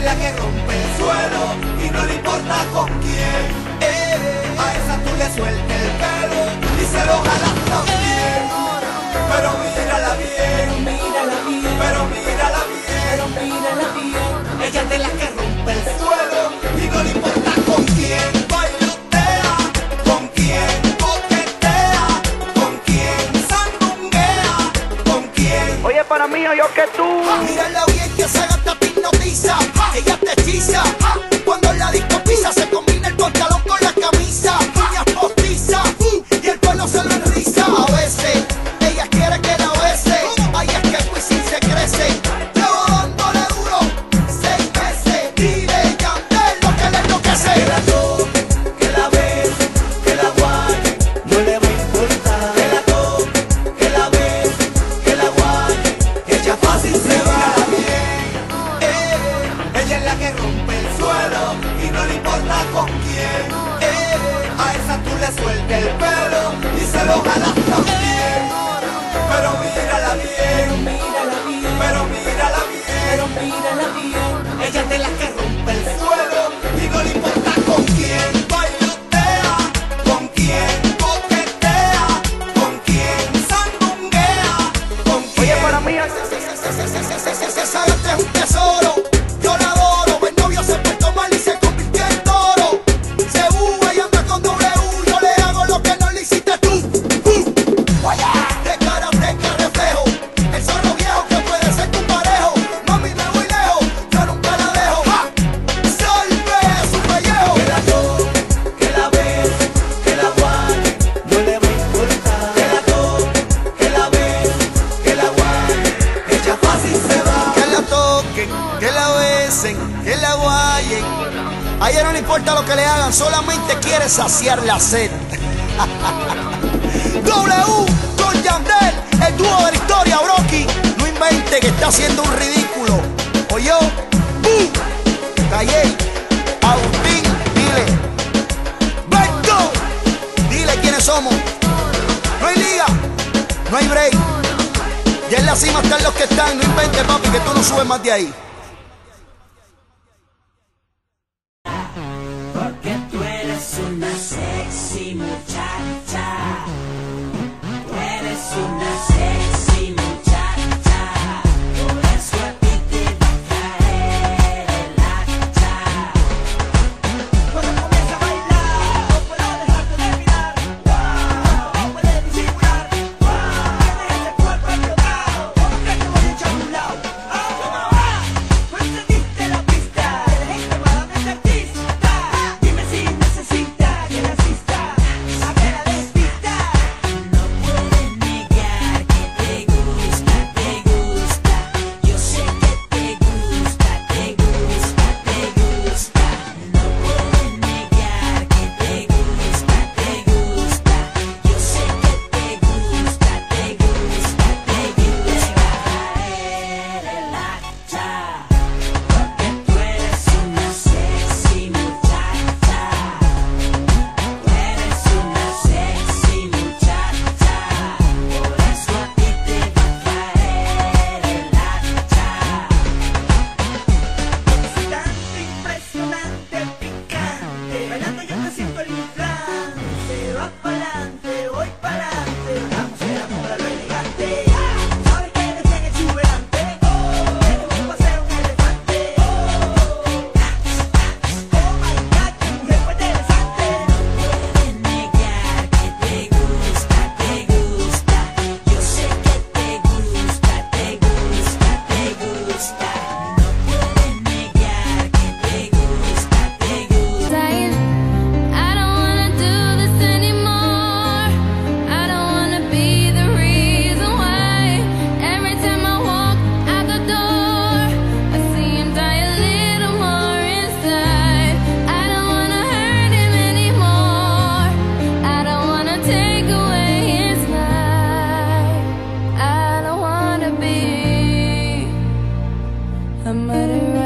es la que rompe el suelo y no le importa con quién. Eh, a esa tú le sueltes el pelo y se lo jalas también. Pero mírala bien, Mírala bien, pero mírala bien. pero mírala bien. Ella es de las que rompe el suelo y no le importa con quién bailotea, con quién coquetea, con quién sandunguea, con quién. Oye, para mí, yo que tú. Mírala bien que esa gata hipnotiza, ella que rompe el suelo y no le importa con quién. Eh, a esa tú le sueltes el pelo y se lo jalas también. Guayen. A ella no le importa lo que le hagan, solamente quiere saciar la sed. W con Yandel, el dúo de la historia, Brocky. No invente que está haciendo un ridículo. Oye, ¡Bu! Calle, Agustín, dile. Beto, dile quiénes somos. No hay liga, no hay break. Ya en la cima están los que están. No inventes, papi, que tú no subes más de ahí. a murderer.